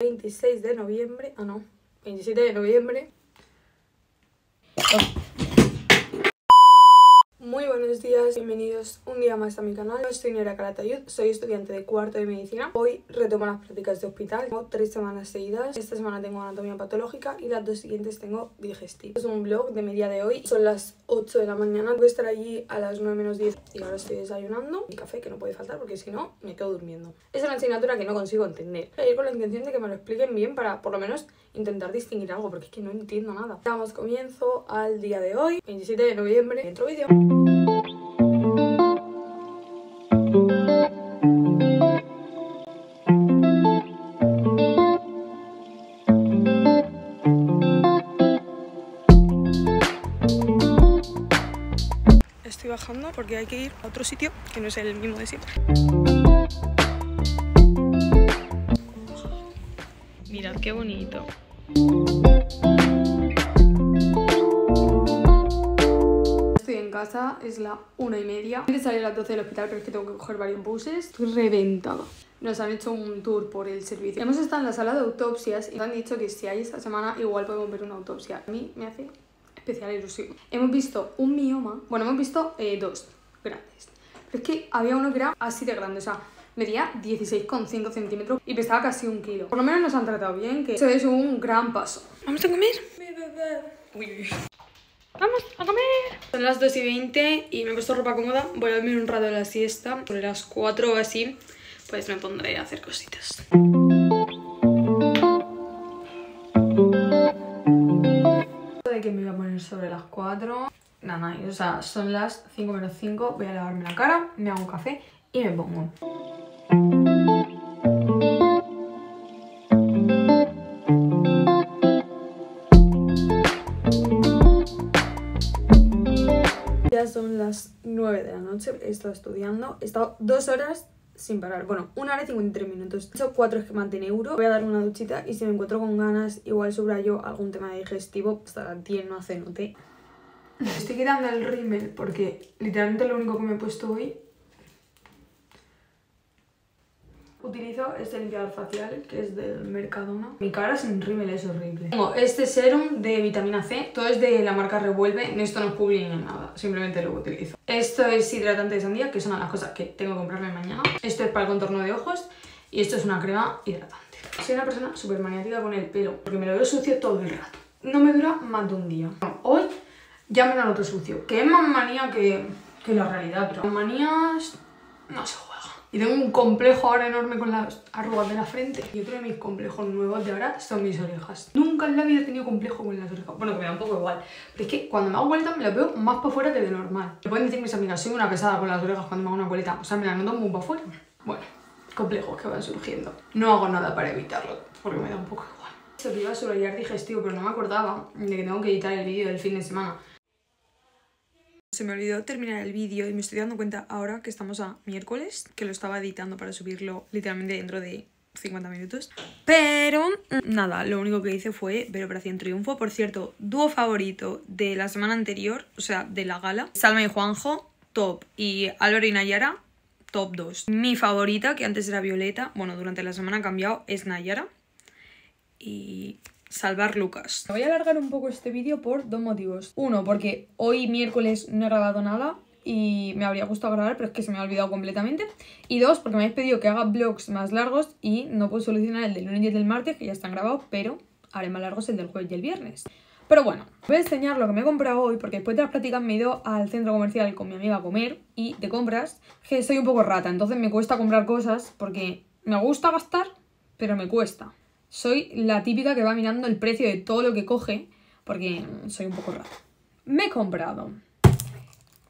26 de noviembre, ah no, 27 de noviembre. Muy buenos días, bienvenidos un día más a mi canal. Yo soy Nera Calatayud, soy estudiante de cuarto de medicina. Hoy retomo las prácticas de hospital. Tengo tres semanas seguidas. Esta semana tengo anatomía patológica y las dos siguientes tengo digestivo. Es un vlog de mi día de hoy. Son las 8 de la mañana. Voy a estar allí a las 9 menos 10 y ahora estoy desayunando. Mi café, que no puede faltar porque si no me quedo durmiendo. Es una asignatura que no consigo entender. Voy a ir con la intención de que me lo expliquen bien para por lo menos intentar distinguir algo porque es que no entiendo nada. Damos comienzo al día de hoy, 27 de noviembre. Dentro vídeo. Estoy bajando porque hay que ir a otro sitio que no es el mismo de siempre. Mirad qué bonito. Estoy en casa, es la una y media. Antes salir a las 12 del hospital, pero es que tengo que coger varios buses. Estoy reventada. Nos han hecho un tour por el servicio. Hemos estado en la sala de autopsias y nos han dicho que si hay esta semana, igual podemos ver una autopsia. A mí me hace especial ilusión. Hemos visto un mioma, bueno, hemos visto eh, dos grandes. Pero es que había uno que era así de grande, o sea, medía 16,5 centímetros y pesaba casi un kilo. Por lo menos nos han tratado bien, que eso es un gran paso. ¿Vamos a comer? Uy. ¡Vamos a comer! Son las 2 y 20 y me he puesto ropa cómoda. Voy a dormir un rato de la siesta. Por las 4 o así, pues me pondré a hacer cositas. De que me voy a poner sobre las 4. Nada, o sea, son las 5 menos 5. Voy a lavarme la cara, me hago un café y me pongo. Las 9 de la noche, he estado estudiando, he estado dos horas sin parar. Bueno, una hora y 53 minutos. He hecho cuatro esquemas de neuro. Voy a darme una duchita y si me encuentro con ganas, igual subrayo algún tema digestivo. Hasta las 10 no hace note. Estoy quitando el rímel porque literalmente lo único que me he puesto hoy Utilizo este limpiador facial que es del Mercadona. Mi cara sin rímel es horrible. Tengo este serum de vitamina C. Todo es de la marca Revuelve. Esto no es publi ni nada. Simplemente lo utilizo. Esto es hidratante de sandía, que de las cosas que tengo que comprarme mañana. Esto es para el contorno de ojos. Y esto es una crema hidratante. Soy una persona súper maniática con el pelo. Porque me lo veo sucio todo el rato. No me dura más de un día. Hoy ya me lo noto sucio. Que es más manía que, que la realidad. Pero manías no se juega. Y tengo un complejo ahora enorme con las arrugas de la frente. Y otro de mis complejos nuevos de ahora son mis orejas. Nunca en la vida he tenido complejo con las orejas. Bueno, que me da un poco igual. Pero es que cuando me hago vueltas me las veo más para afuera que de normal. Me pueden decir mis amigas, soy una pesada con las orejas cuando me hago una vuelta. O sea, me las noto muy para afuera. Bueno, complejos que van surgiendo. No hago nada para evitarlo, porque me da un poco igual. Eso que iba a subrayar digestivo, pero no me acordaba de que tengo que editar el vídeo del fin de semana. Se me olvidó terminar el vídeo y me estoy dando cuenta ahora que estamos a miércoles, que lo estaba editando para subirlo literalmente dentro de 50 minutos. Pero nada, lo único que hice fue ver Operación Triunfo. Por cierto, dúo favorito de la semana anterior, o sea, de la gala. Salma y Juanjo, top. Y Álvaro y Nayara, top 2. Mi favorita, que antes era Violeta, bueno, durante la semana ha cambiado, es Nayara. Y salvar Lucas. Voy a alargar un poco este vídeo por dos motivos. Uno, porque hoy miércoles no he grabado nada y me habría gustado grabar, pero es que se me ha olvidado completamente. Y dos, porque me habéis pedido que haga vlogs más largos y no puedo solucionar el del lunes y el del martes, que ya están grabados, pero haré más largos el del jueves y el viernes. Pero bueno, voy a enseñar lo que me he comprado hoy, porque después de las prácticas me he ido al centro comercial con mi amiga a comer y de compras, que soy un poco rata, entonces me cuesta comprar cosas porque me gusta gastar, pero me cuesta. Soy la típica que va mirando el precio de todo lo que coge, porque soy un poco rara. Me he comprado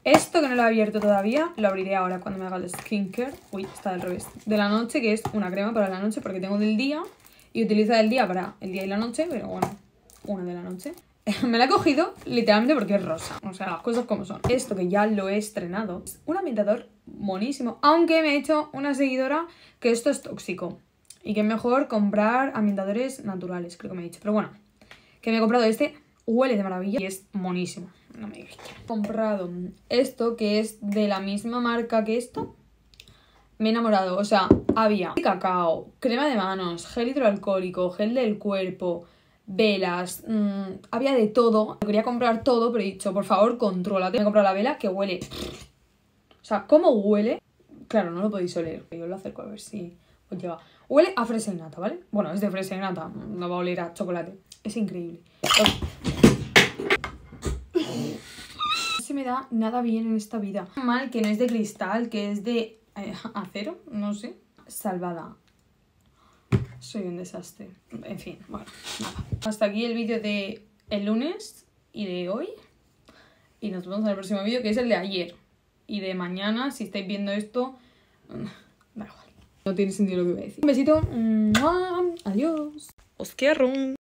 esto que no lo he abierto todavía, lo abriré ahora cuando me haga el skincare. Uy, está del revés. De la noche, que es una crema para la noche, porque tengo del día y utilizo del día para el día y la noche, pero bueno, una de la noche. me la he cogido literalmente porque es rosa, o sea, las cosas como son. Esto que ya lo he estrenado, es un ambientador monísimo, aunque me he hecho una seguidora que esto es tóxico y que es mejor comprar ambientadores naturales, creo que me he dicho. Pero bueno, que me he comprado este, huele de maravilla y es monísimo. No me digas He comprado esto que es de la misma marca que esto. me he enamorado. O sea, había cacao, crema de manos, gel hidroalcohólico, gel del cuerpo, velas, mmm, había de todo. Quería comprar todo, pero he dicho, por favor, contrólate. Me he comprado la vela que huele. O sea, ¿cómo huele? Claro, no lo podéis oler. Yo lo acerco a ver si os llega. Huele a fresa y nata, ¿vale? Bueno, es de fresa y nata, no va a oler a chocolate. Es increíble. No se me da nada bien en esta vida. Mal que no es de cristal, que es de eh, acero, no sé. Salvada. Soy un desastre. En fin, bueno, nada. Hasta aquí el vídeo de el lunes y de hoy. Y nos vemos en el próximo vídeo, que es el de ayer. Y de mañana, si estáis viendo esto... Da igual. No tiene sentido lo que voy a decir. Un besito. Adiós. Os quiero.